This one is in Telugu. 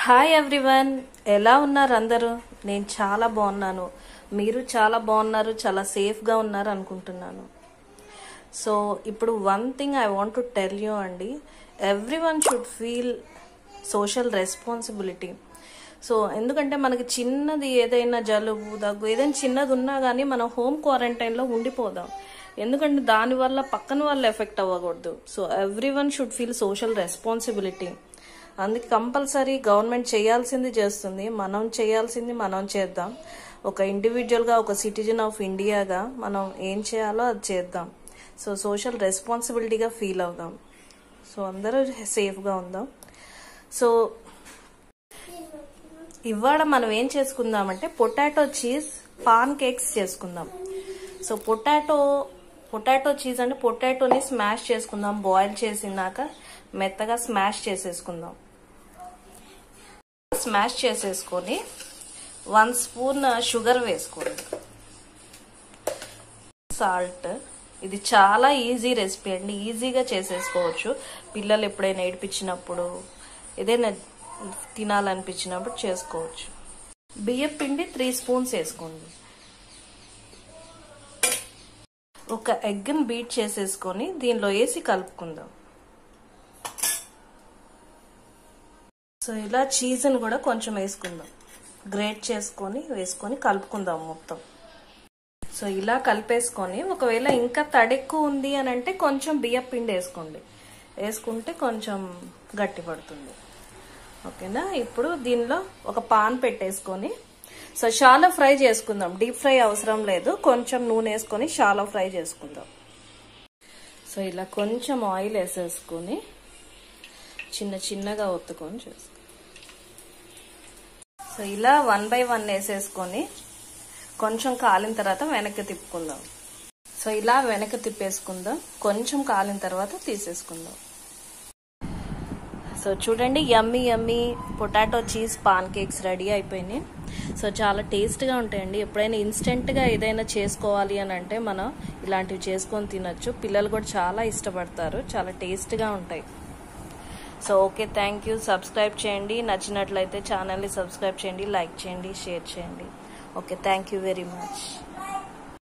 హాయ్ ఎవ్రీవన్ ఎలా ఉన్నారు అందరూ? నేను చాలా బాగున్నాను. మీరు చాలా బాగున్నారు చాలా సేఫ్గా ఉన్నారు అనుకుంటున్నాను. సో ఇప్పుడు one thing I want to tell you అండి. Everyone should feel social responsibility so ఎందుకంటే మనకి చిన్నది ఏదైనా జలుబు దగ్గు ఏదైనా చిన్నది ఉన్నా కానీ మనం హోమ్ క్వారంటైన్లో ఉండిపోదాం. ఎందుకంటే దానివల్ల పక్కన వాళ్ళు ఎఫెక్ట్ అవ్వకూడదు. So everyone should feel social responsibility అందుకే కంపల్సరీ గవర్నమెంట్ చేయాల్సింది చేస్తుంది. మనం చేయాల్సింది మనం చేద్దాం. ఒక ఇండివిజువల్గా ఒక సిటిజన్ ఆఫ్ ఇండియాగా మనం ఏం చేయాలో అది చేద్దాం. సో సోషల్ రెస్పాన్సిబిలిటీగా ఫీల్ అవుదాం. సో అందరూ సేఫ్గా ఉందాం. సో ఇవాళ మనం ఏం చేసుకుందామంటే పొటాటో చీజ్ పాన్ కేక్స్ చేసుకుందాం. సో పొటాటో పొటాటో చీజ్ అంటే పొటాటోని స్మాష్ చేసుకుందాం. బాయిల్ చేసినాక మెత్తగా స్మాష్ చేసేసుకుందాం. స్మాష్ చేసేసుకొని వన్ స్పూన్ షుగర్ వేసుకోండి. సాల్ట్. ఇది చాలా ఈజీ రెసిపీ అండి. ఈజీగా చేసేసుకోవచ్చు. పిల్లలు ఎప్పుడైనా ఏడిపించినప్పుడు ఏదైనా తినాలనిపించినప్పుడు చేసుకోవచ్చు. బియ్యం పిండి త్రీ స్పూన్స్ వేసుకోండి. ఒక ఎగ్ని బీట్ చేసేసుకొని దీనిలో వేసి కలుపుకుందాం. సో ఇలా చీజ్ని కూడా కొంచెం వేసుకుందాం. గ్రేట్ చేసుకొని వేసుకొని కలుపుకుందాం మొత్తం. సో ఇలా కలిపేసుకొని ఒకవేళ ఇంకా తడెక్కువ ఉంది అని అంటే కొంచెం బియ్యం పిండి వేసుకోండి. వేసుకుంటే కొంచెం గట్టి పడుతుంది ఓకేనా? ఇప్పుడు దీనిలో ఒక పాన్ పెట్టేసుకొని సో షాలో ఫ్రై చేసుకుందాం. డీప్ ఫ్రై అవసరం లేదు. కొంచెం నూనె వేసుకొని షాలో ఫ్రై చేసుకుందాం. సో ఇలా కొంచెం ఆయిల్ వేసేసుకొని చిన్న చిన్నగా ఒత్తుకొని చేసుకుందాం సో ఇలా వన్ బై వన్ వేసేసుకొని కొంచెం కాలిన తర్వాత వెనక్కి తిప్పుకుందాం. సో ఇలా వెనక్కి తిప్పేసుకుందాం. కొంచెం కాలిన తర్వాత తీసేసుకుందాం. సో చూడండి yummy yummy potato cheese pancakes ready అయిపోయినాయి. సో చాలా టేస్ట్గా ఉంటాయండి. ఎప్పుడైనా ఇన్స్టెంట్గా ఏదైనా చేసుకోవాలి అని అంటే మనం ఇలాంటివి చేసుకొని తినొచ్చు. పిల్లలు కూడా చాలా ఇష్టపడతారు. చాలా టేస్ట్గా ఉంటాయి. So okay thank you subscribe చేయండి. నచ్చినట్లయితే ఛానల్ని సబ్స్క్రైబ్ చేయండి లైక్ చేయండి షేర్ చేయండి. Okay thank you very much